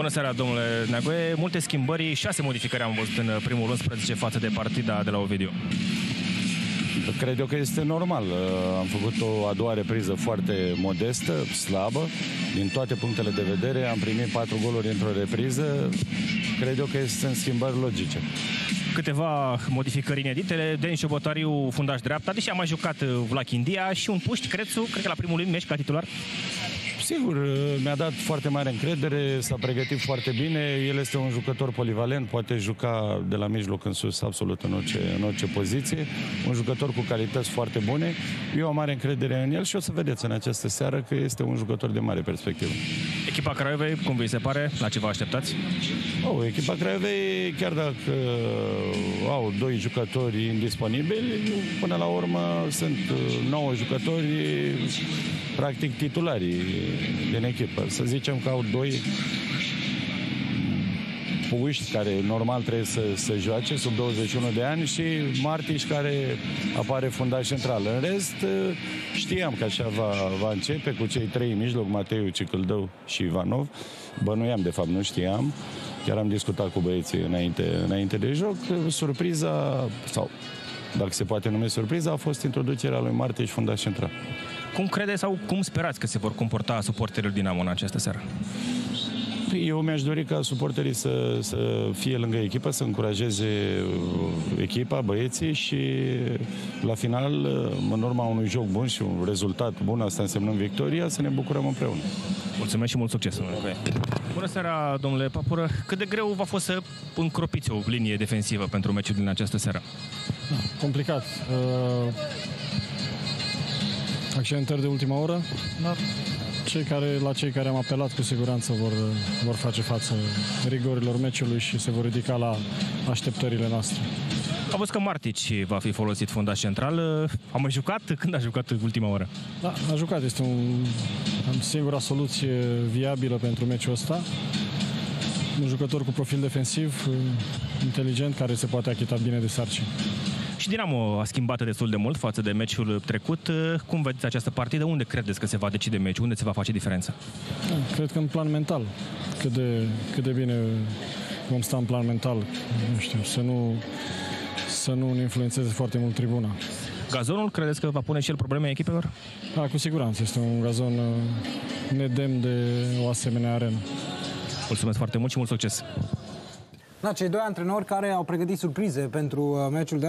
Bună seara, domnule Neagoe. Multe schimbări, șase modificări am văzut în primul 11 față de partida de la Ovidiu. Cred eu că este normal. Am făcut o a doua repriză foarte modestă, slabă, din toate punctele de vedere. Am primit patru goluri într-o repriză. Cred eu că sunt schimbări logice. Câteva modificări inedite. Denis Șobotariu, fundaș dreapta, deși a mai jucat Vlach India și un puști, Crețu, cred că la primul meci ca titular. Sigur, mi-a dat foarte mare încredere, s-a pregătit foarte bine, el este un jucător polivalent, poate juca de la mijloc în sus absolut în orice, în orice poziție, un jucător cu calități foarte bune. Eu am mare încredere în el și o să vedeți în această seară că este un jucător de mare perspectivă. Echipa Craiovei, cum vi se pare? La ce vă așteptați? Oh, echipa Craiovei, chiar dacă au doi jucători indisponibili, până la urmă sunt nouă jucători practic titularii din echipă. Să zicem că au doi puști care normal trebuie să, să joace sub 21 de ani și Martiș care apare fundaș central. În rest, știam că așa va, va începe cu cei trei în mijloc, Mateiu, Cicâldău și Ivanov. Bănuiam, de fapt, nu știam. Chiar am discutat cu băieții înainte, înainte de joc. Surpriza, sau dacă se poate numi surpriza, a fost introducerea lui Martiș fundaș central. Cum credeți sau cum sperați că se vor comporta suporterii Dinamo în această seară? Eu mi-aș dori ca suporterii să, să fie lângă echipă, să încurajeze echipa, băieții și la final, în urma unui joc bun și un rezultat bun, asta însemnând victoria, să ne bucurăm împreună. Mulțumesc și mult succes, domnule Bună seara, domnule Papură. Cât de greu va fost să încropiți o linie defensivă pentru meciul din această seară? Da, complicat. Uh accidentări de ultima oră, dar cei care, la cei care am apelat cu siguranță vor, vor face față rigorilor meciului și se vor ridica la așteptările noastre. A văzut că Martici va fi folosit fundaș central. A mai jucat? Când a jucat ultima oră? Da, a jucat. Este un, singura soluție viabilă pentru meciul ăsta. Un jucător cu profil defensiv, inteligent, care se poate achita bine de sarcini. Și Dinamo a schimbat destul de mult față de meciul trecut. Cum vedeți această partidă? Unde credeți că se va decide meciul? Unde se va face diferența? Da, cred că în plan mental. Cât de, cât de bine vom sta în plan mental. Nu știu, să nu, să nu ne influențeze foarte mult tribuna. Gazonul, credeți că va pune și el probleme echipelor? Da, cu siguranță. Este un gazon nedemn de o asemenea arenă. Mulțumesc foarte mult și mult succes! Da, cei doi antrenori care au pregătit surprize pentru meciul de